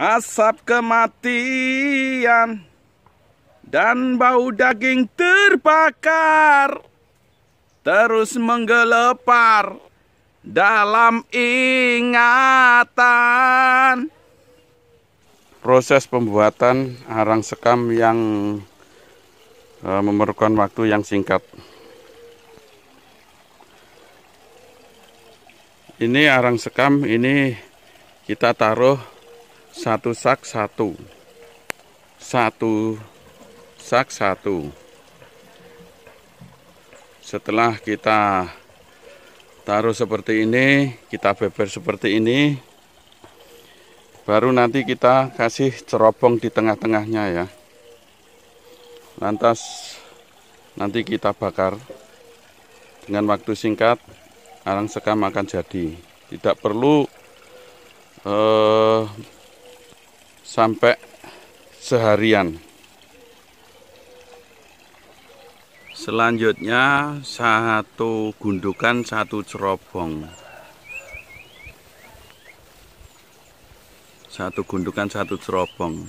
asap kematian dan bau daging terbakar terus menggelepar dalam ingatan. Proses pembuatan arang sekam yang uh, memerlukan waktu yang singkat. Ini arang sekam ini kita taruh satu sak satu, satu sak satu. Setelah kita taruh seperti ini, kita beber seperti ini, baru nanti kita kasih cerobong di tengah-tengahnya ya. Lantas nanti kita bakar dengan waktu singkat arang sekam akan jadi. Tidak perlu eh, sampai seharian. Selanjutnya satu gundukan satu cerobong. Satu gundukan satu cerobong.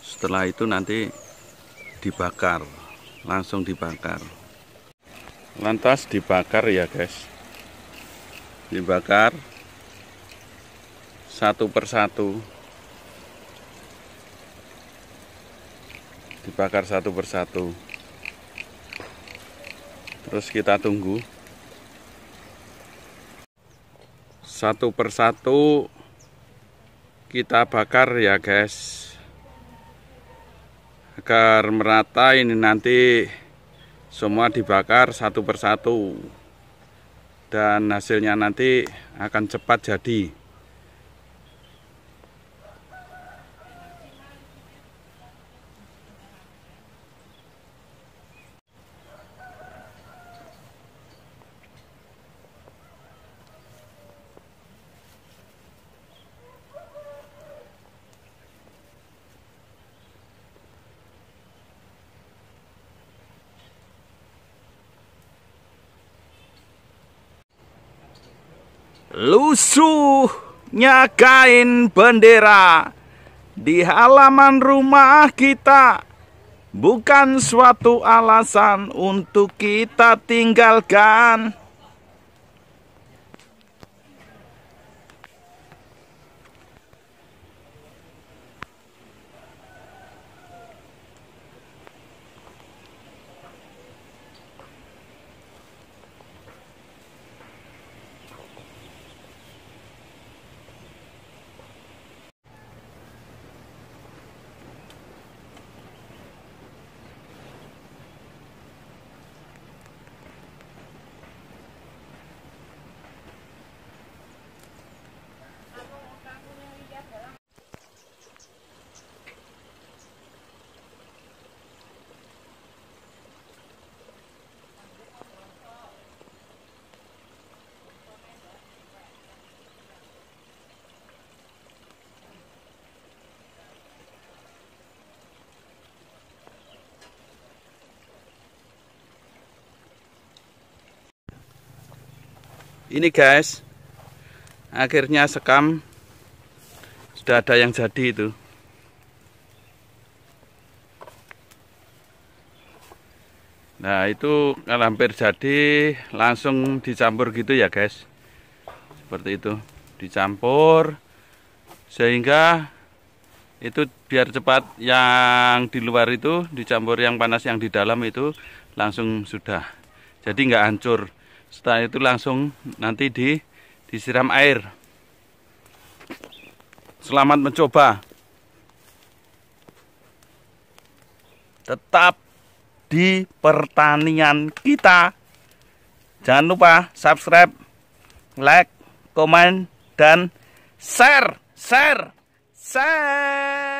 Setelah itu nanti dibakar, langsung dibakar. Lantas dibakar ya guys. Dibakar satu persatu. Dibakar satu persatu. Terus kita tunggu. Satu persatu kita bakar ya guys. Agar merata ini nanti semua dibakar satu persatu. Dan hasilnya nanti akan cepat jadi lusuhnya kain bendera di halaman rumah kita bukan suatu alasan untuk kita tinggalkan. Ini guys. Akhirnya sekam. Sudah ada yang jadi itu. Nah itu kalau hampir jadi langsung dicampur gitu ya guys. Seperti itu. Dicampur sehingga itu biar cepat yang di luar itu dicampur yang panas yang di dalam itu langsung sudah. Jadi nggak hancur setelah itu langsung nanti di disiram air. Selamat mencoba. Tetap di pertanian kita. Jangan lupa subscribe like komen dan share share share